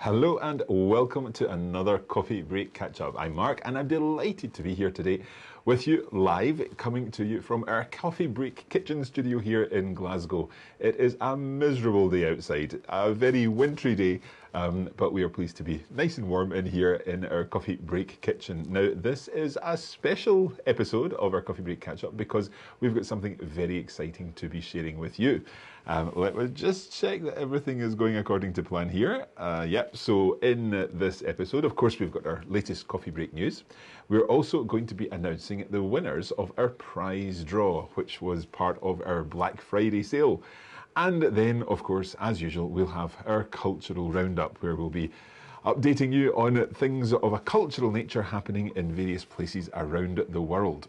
Hello and welcome to another coffee break catch up. I'm Mark and I'm delighted to be here today with you live, coming to you from our coffee break kitchen studio here in Glasgow. It is a miserable day outside, a very wintry day, um, but we are pleased to be nice and warm in here in our coffee break kitchen. Now, this is a special episode of our coffee break catch up because we've got something very exciting to be sharing with you. Um, let me just check that everything is going according to plan here. Uh, yep, so in this episode, of course, we've got our latest coffee break news. We're also going to be announcing the winners of our prize draw, which was part of our Black Friday sale. And then, of course, as usual, we'll have our cultural roundup where we'll be updating you on things of a cultural nature happening in various places around the world.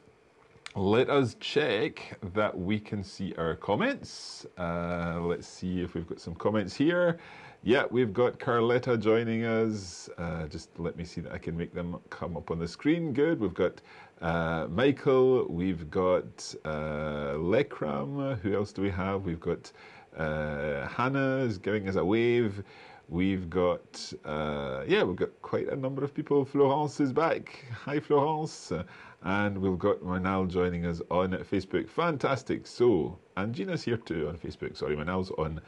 Let us check that we can see our comments. Uh, let's see if we've got some comments here. Yeah, we've got Carletta joining us. Uh, just let me see that I can make them come up on the screen. Good. We've got uh, Michael. We've got uh, Lekram. Who else do we have? We've got uh, Hannah is giving us a wave. We've got, uh, yeah, we've got quite a number of people. Florence is back. Hi, Florence. And we've got Manal joining us on Facebook. Fantastic. So, and Gina's here too on Facebook. Sorry, Manal's on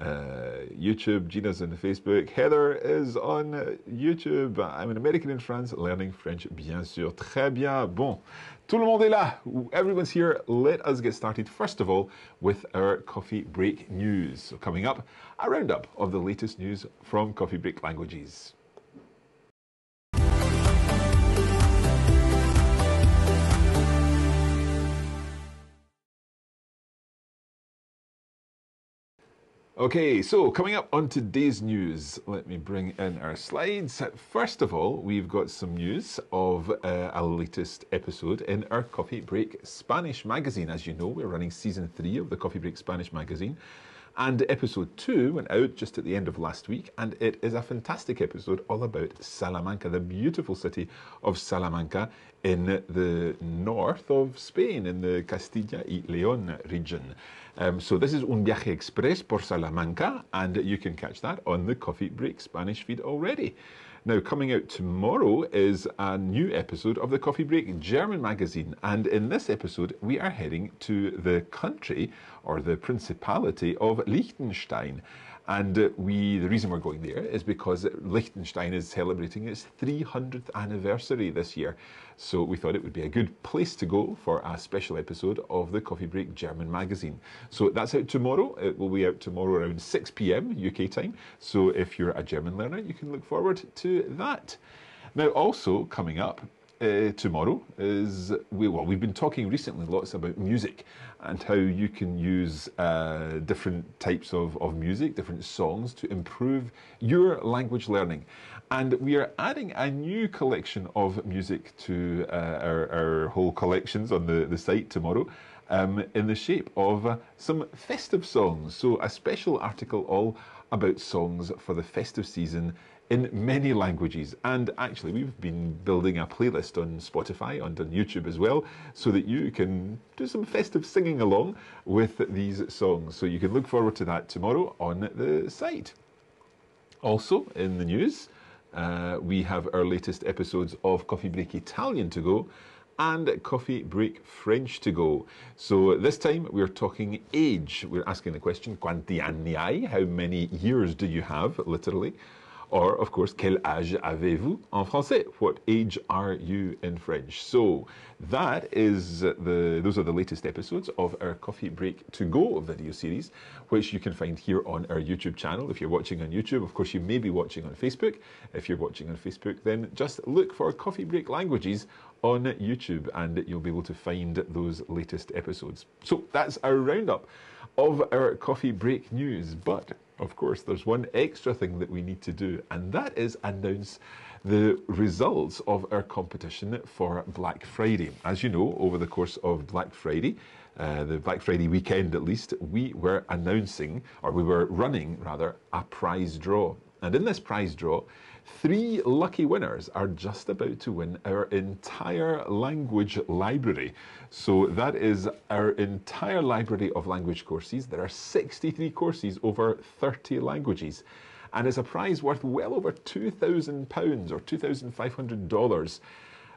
uh, YouTube. Gina's on Facebook. Heather is on YouTube. I'm an American in France, learning French, bien sûr. Très bien. Bon. Tout le monde est là. Everyone's here. Let us get started, first of all, with our coffee break news. So, coming up, a roundup of the latest news from Coffee Break Languages. Okay, so coming up on today's news, let me bring in our slides. First of all, we've got some news of uh, a latest episode in our Coffee Break Spanish magazine. As you know, we're running season three of the Coffee Break Spanish magazine. And episode two went out just at the end of last week, and it is a fantastic episode all about Salamanca, the beautiful city of Salamanca in the north of Spain, in the Castilla y León region. Um, so this is Un Viaje Express por Salamanca, and you can catch that on the Coffee Break Spanish feed already. Now, coming out tomorrow is a new episode of the Coffee Break German magazine, and in this episode, we are heading to the country or the Principality of Liechtenstein. And we, the reason we're going there is because Liechtenstein is celebrating its 300th anniversary this year. So we thought it would be a good place to go for a special episode of the Coffee Break German magazine. So that's out tomorrow. It will be out tomorrow around 6 p.m. UK time. So if you're a German learner, you can look forward to that. Now, also coming up uh, tomorrow is we, well we've been talking recently lots about music and how you can use uh, different types of, of music different songs to improve your language learning. And we are adding a new collection of music to uh, our, our whole collections on the, the site tomorrow um, in the shape of some festive songs. So a special article all about songs for the festive season in many languages. And actually, we've been building a playlist on Spotify and on YouTube as well, so that you can do some festive singing along with these songs. So you can look forward to that tomorrow on the site. Also, in the news, uh, we have our latest episodes of Coffee Break Italian to go and Coffee Break French to go. So this time we're talking age. We're asking the question, quanti anni hai? How many years do you have, literally? Or, of course, quel âge avez-vous en français? What age are you in French? So that is the those are the latest episodes of our Coffee Break to Go video series, which you can find here on our YouTube channel. If you're watching on YouTube, of course, you may be watching on Facebook. If you're watching on Facebook, then just look for Coffee Break Languages on YouTube and you'll be able to find those latest episodes. So that's our roundup of our coffee break news. But of course, there's one extra thing that we need to do, and that is announce the results of our competition for Black Friday. As you know, over the course of Black Friday, uh, the Black Friday weekend at least, we were announcing, or we were running rather, a prize draw. And in this prize draw, Three lucky winners are just about to win our entire language library. So that is our entire library of language courses. There are 63 courses over 30 languages. and is a prize worth well over £2,000 or $2,500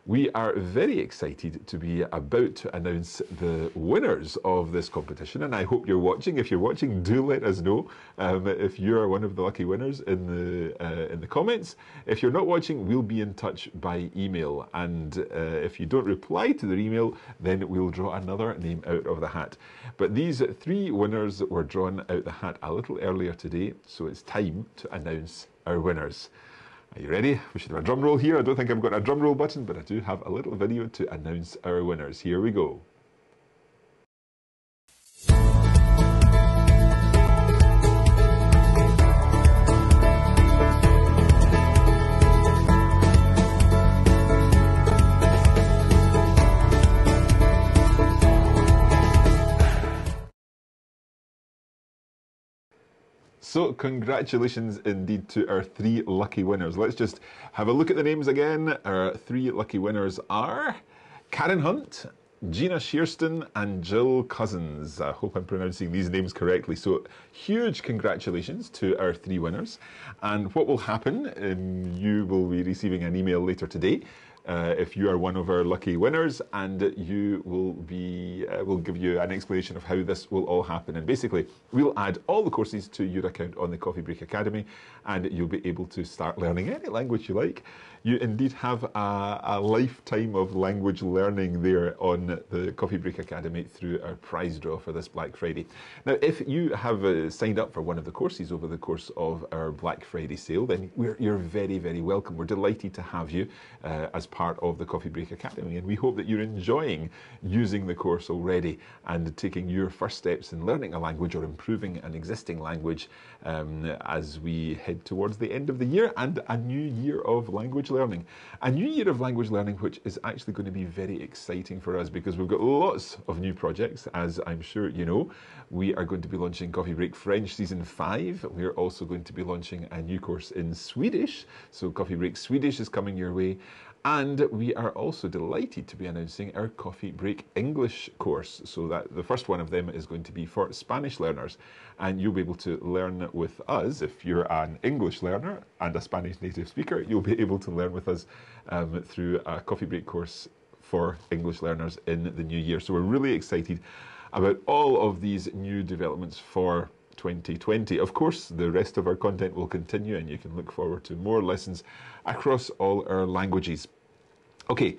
we are very excited to be about to announce the winners of this competition, and I hope you're watching. If you're watching, do let us know um, if you're one of the lucky winners in the uh, in the comments. If you're not watching, we'll be in touch by email, and uh, if you don't reply to the email, then we'll draw another name out of the hat. But these three winners were drawn out the hat a little earlier today, so it's time to announce our winners. Are you ready? We should have a drum roll here. I don't think I've got a drum roll button, but I do have a little video to announce our winners. Here we go. So, congratulations indeed to our three lucky winners. Let's just have a look at the names again. Our three lucky winners are Karen Hunt, Gina Shearston, and Jill Cousins. I hope I'm pronouncing these names correctly. So, huge congratulations to our three winners. And what will happen, um, you will be receiving an email later today uh, if you are one of our lucky winners, and you will be uh, we'll give you an explanation of how this will all happen. And basically, we'll add all the courses to your account on the Coffee Break Academy, and you'll be able to start learning any language you like you indeed have a, a, lifetime of language learning there on the Coffee Break Academy through our prize draw for this Black Friday. Now, if you have uh, signed up for one of the courses over the course of our Black Friday sale, then you're very, very welcome. We're delighted to have you uh, as part of the Coffee Break Academy, and we hope that you're enjoying using the course already and taking your first steps in learning a language or improving an existing language um, as we head towards the end of the year and a new year of language learning. A new year of language learning, which is actually going to be very exciting for us because we've got lots of new projects, as I'm sure you know. We are going to be launching Coffee Break French Season 5. We're also going to be launching a new course in Swedish. So, Coffee Break Swedish is coming your way. And we are also delighted to be announcing our Coffee Break English course. So that the first one of them is going to be for Spanish learners. And you'll be able to learn with us. If you're an English learner and a Spanish native speaker, you'll be able to learn with us um, through a Coffee Break course for English learners in the new year. So we're really excited about all of these new developments for 2020. Of course, the rest of our content will continue and you can look forward to more lessons across all our languages. Okay,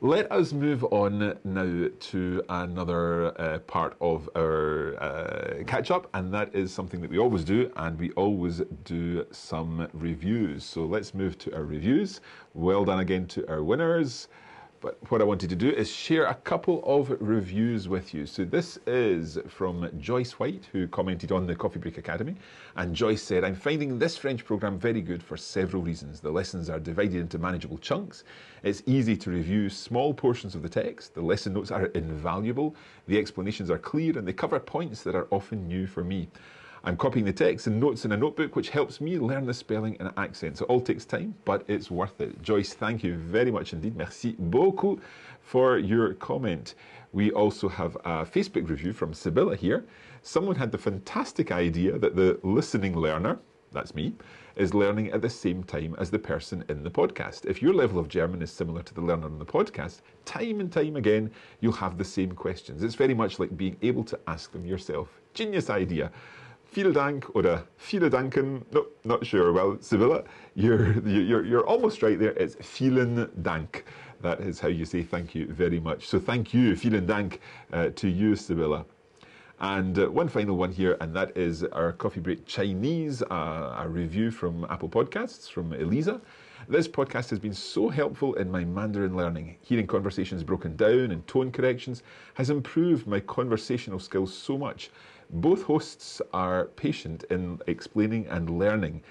let us move on now to another uh, part of our uh, catch up, and that is something that we always do, and we always do some reviews. So let's move to our reviews. Well done again to our winners. But what I wanted to do is share a couple of reviews with you. So this is from Joyce White, who commented on the Coffee Break Academy. And Joyce said, I'm finding this French program very good for several reasons. The lessons are divided into manageable chunks. It's easy to review small portions of the text. The lesson notes are invaluable. The explanations are clear and they cover points that are often new for me. I'm copying the text and notes in a notebook, which helps me learn the spelling and accent. So it all takes time, but it's worth it. Joyce, thank you very much indeed. Merci beaucoup for your comment. We also have a Facebook review from Sibylla here. Someone had the fantastic idea that the listening learner, that's me, is learning at the same time as the person in the podcast. If your level of German is similar to the learner on the podcast, time and time again, you'll have the same questions. It's very much like being able to ask them yourself. Genius idea. Vielen Dank oder viele Danken. No, not sure. Well, Sibylla, you're, you're, you're almost right there. It's vielen Dank. That is how you say thank you very much. So thank you, vielen Dank uh, to you, Sibylla. And uh, one final one here, and that is our Coffee Break Chinese, uh, a review from Apple Podcasts from Elisa. This podcast has been so helpful in my Mandarin learning. Hearing conversations broken down and tone corrections has improved my conversational skills so much. Both hosts are patient in explaining and learning.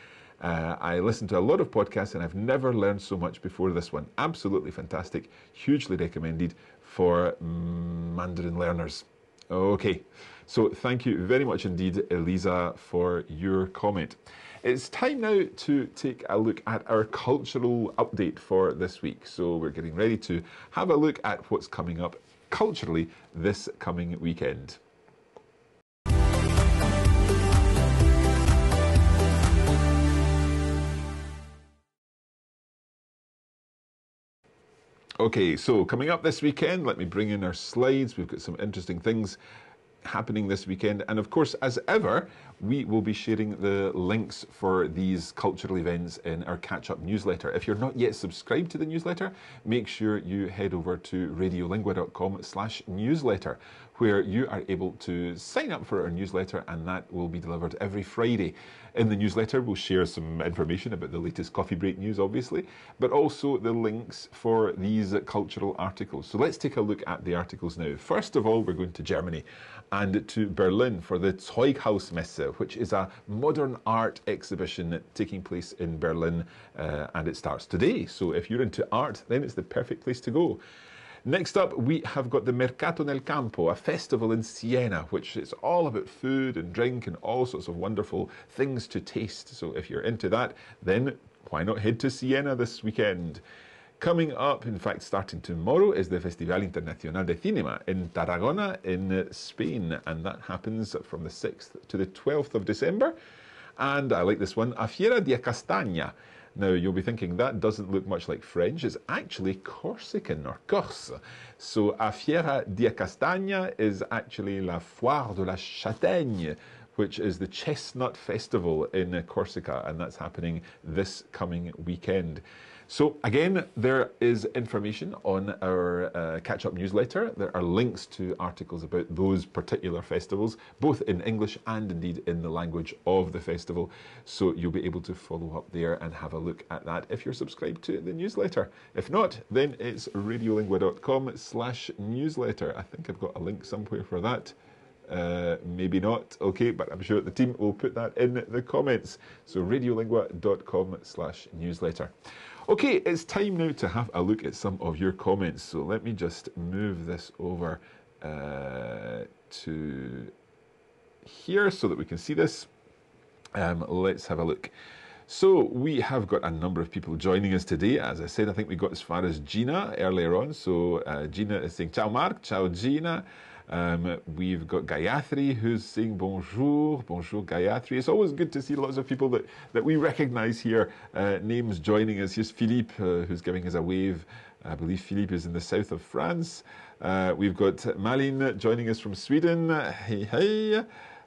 Uh, I listen to a lot of podcasts and I've never learned so much before this one. Absolutely fantastic, hugely recommended for Mandarin learners. Okay, so thank you very much indeed, Elisa, for your comment. It's time now to take a look at our cultural update for this week. So we're getting ready to have a look at what's coming up culturally this coming weekend. Okay, so coming up this weekend, let me bring in our slides. We've got some interesting things happening this weekend. And of course, as ever, we will be sharing the links for these cultural events in our catch up newsletter. If you're not yet subscribed to the newsletter, make sure you head over to radiolingua.com slash newsletter, where you are able to sign up for our newsletter, and that will be delivered every Friday. In the newsletter, we'll share some information about the latest coffee break news, obviously, but also the links for these cultural articles. So let's take a look at the articles now. First of all, we're going to Germany and to Berlin for the Zeughausmesse, which is a modern art exhibition taking place in Berlin, uh, and it starts today. So if you're into art, then it's the perfect place to go. Next up, we have got the Mercato nel Campo, a festival in Siena, which is all about food and drink and all sorts of wonderful things to taste. So if you're into that, then why not head to Siena this weekend? Coming up, in fact, starting tomorrow, is the Festival Internacional de Cinema in Tarragona in Spain, and that happens from the 6th to the 12th of December. And I like this one, A Fiera de Castagna now, you'll be thinking that doesn't look much like French. It's actually Corsican or Corse. So, a Fiera di Castagna is actually La Foire de la Châtaigne, which is the Chestnut Festival in Corsica, and that's happening this coming weekend. So, again, there is information on our uh, catch up newsletter. There are links to articles about those particular festivals, both in English and indeed in the language of the festival. So, you'll be able to follow up there and have a look at that if you're subscribed to the newsletter. If not, then it's radiolingua.com slash newsletter. I think I've got a link somewhere for that. Uh, maybe not, okay, but I'm sure the team will put that in the comments. So radiolingua.com slash newsletter. Okay, it's time now to have a look at some of your comments. So let me just move this over uh, to here so that we can see this. Um, let's have a look. So we have got a number of people joining us today. As I said, I think we got as far as Gina earlier on. So uh, Gina is saying ciao Mark, ciao Gina. Um, we've got Gayatri who's saying bonjour, bonjour Gayatri. It's always good to see lots of people that, that we recognize here, uh, names joining us. Here's Philippe uh, who's giving us a wave. I believe Philippe is in the south of France. Uh, we've got Malin joining us from Sweden. Hey, hey.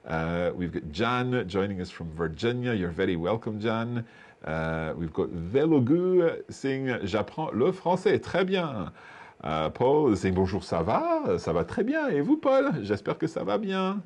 Uh, we've got Jan joining us from Virginia. You're very welcome, Jan. Uh, we've got Velogu saying J'apprends le français. Très bien. Uh, Paul saying bonjour, ça va? Ça va très bien. Et vous, Paul? J'espère que ça va bien.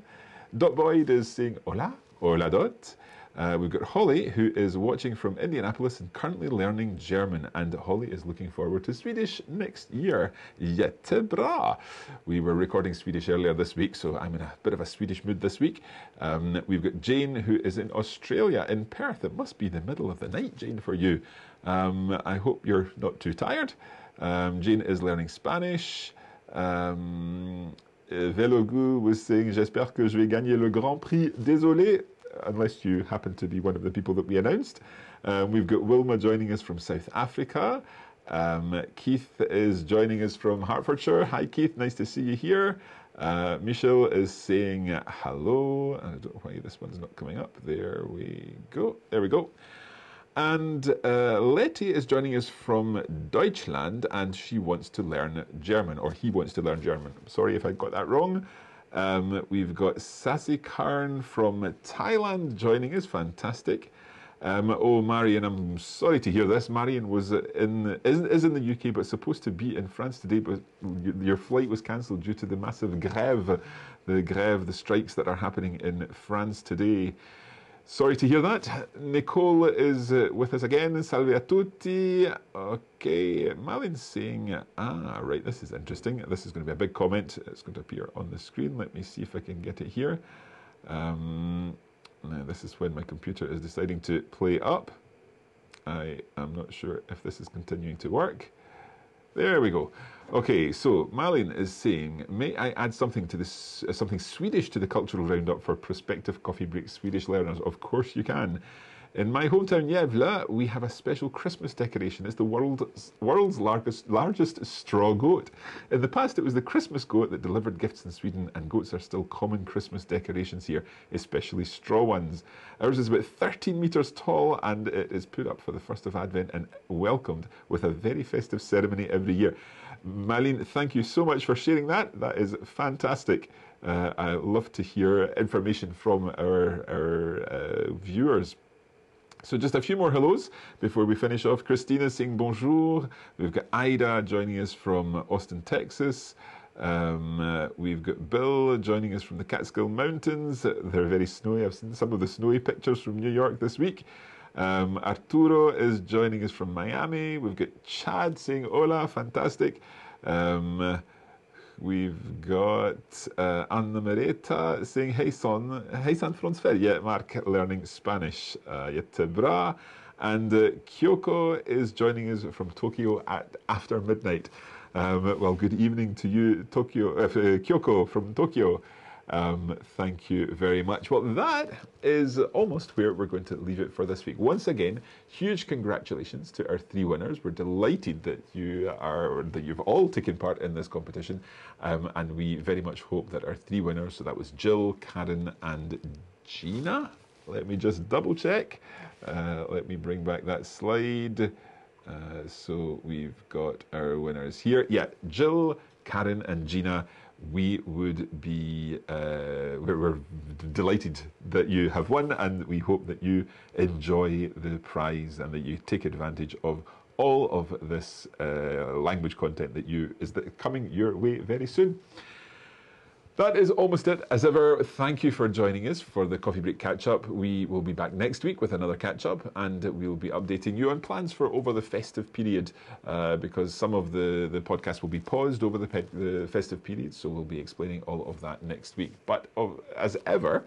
Dot Boyd is saying hola, hola Dot. Uh, we've got Holly, who is watching from Indianapolis and currently learning German. And Holly is looking forward to Swedish next year. Jättebra! We were recording Swedish earlier this week, so I'm in a bit of a Swedish mood this week. Um, we've got Jane, who is in Australia, in Perth. It must be the middle of the night, Jane, for you. Um, I hope you're not too tired. Um, Jean is learning Spanish. Um, Velogu was saying, J'espère que je vais gagner le Grand Prix. Désolé, unless you happen to be one of the people that we announced. Um, we've got Wilma joining us from South Africa. Um, Keith is joining us from Hertfordshire. Hi, Keith. Nice to see you here. Uh, Michelle is saying hello. I don't know why this one's not coming up. There we go. There we go. And uh, Letty is joining us from Deutschland and she wants to learn German, or he wants to learn German. sorry if I got that wrong. Um, we've got Sassy Karn from Thailand joining us. Fantastic. Um, oh, Marion, I'm sorry to hear this. Marion was in is, is in the UK, but supposed to be in France today. But your flight was cancelled due to the massive grève, the grève, the strikes that are happening in France today. Sorry to hear that. Nicole is uh, with us again. Salve a tutti. Okay, Malin saying, ah, right, this is interesting. This is going to be a big comment. It's going to appear on the screen. Let me see if I can get it here. Um, now, this is when my computer is deciding to play up. I am not sure if this is continuing to work. There we go. Okay, so Malin is saying, may I add something to this, uh, something Swedish to the cultural roundup for prospective coffee break Swedish learners? Of course you can. In my hometown Gävle, we have a special Christmas decoration. It's the world's, world's largest, largest straw goat. In the past, it was the Christmas goat that delivered gifts in Sweden, and goats are still common Christmas decorations here, especially straw ones. Ours is about 13 metres tall, and it is put up for the first of Advent and welcomed with a very festive ceremony every year. Marlene, thank you so much for sharing that. That is fantastic. Uh, I love to hear information from our, our uh, viewers. So just a few more hellos before we finish off. Christina saying bonjour. We've got Ida joining us from Austin, Texas. Um, uh, we've got Bill joining us from the Catskill Mountains. They're very snowy. I've seen some of the snowy pictures from New York this week. Um, Arturo is joining us from Miami. We've got Chad saying hola, fantastic. Um, We've got uh, Anna Mereta saying Hey son, hejsan från Sverige, Mark learning Spanish. Uh, jättebra. And uh, Kyoko is joining us from Tokyo at after midnight. Um, well, good evening to you, Tokyo, uh, Kyoko from Tokyo. Um, thank you very much. Well, that is almost where we're going to leave it for this week. Once again, huge congratulations to our three winners. We're delighted that you are that you've all taken part in this competition, um, and we very much hope that our three winners. So that was Jill, Karen, and Gina. Let me just double check. Uh, let me bring back that slide. Uh, so we've got our winners here. Yeah, Jill, Karen, and Gina we would be uh, we're, delighted that you have won and we hope that you enjoy the prize and that you take advantage of all of this uh, language content that you is coming your way very soon. That is almost it. As ever, thank you for joining us for the Coffee Break Catch Up. We will be back next week with another catch up and we'll be updating you on plans for over the festive period uh, because some of the, the podcasts will be paused over the, pe- the festive period. So we'll be explaining all of that next week. But as ever,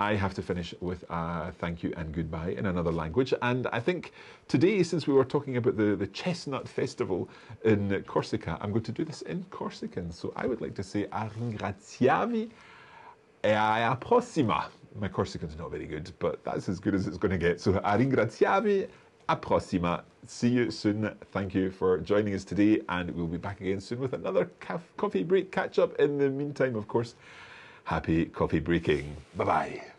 I have to finish with a thank you and goodbye in another language. And I think today, since we were talking about the, the Chestnut Festival in Corsica, I'm going to do this in Corsican. So I would like to say a ringraziavi e alla prossima. My Corsican's not very good, but that's as good as it's going to get. So a ringraziavi a prossima. See you soon. Thank you for joining us today, and we'll be back again soon with another coffee break catch up. In the meantime, of course, happy coffee breaking. Bye bye.